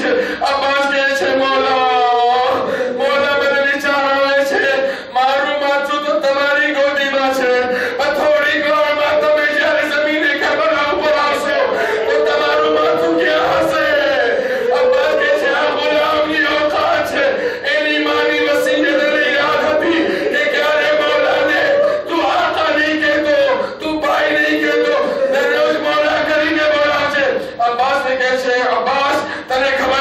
છે અબ્બાસ કહે છે મોલા મોલા મને વિચાર આવે છે મારું માથું તો તમારી ગોદીમાં છે પણ થોડીક વારમાં તમે જ્યારે જમીને ખબરના ઉપર આવશો તો તમારું માથું ક્યાં હશે અબ્બાસ કહે છે આ ગુલામની ઓકાત છે એની માની વસીયતને યાદ હતી કે ક્યારે મોલાને તું આકા નહીં કહેતો તું ભાઈ નહીં કહેતો દરરોજ મોલા કરીને બોલાવજે અબ્બાસ ને કહે છે અબ્બાસ તને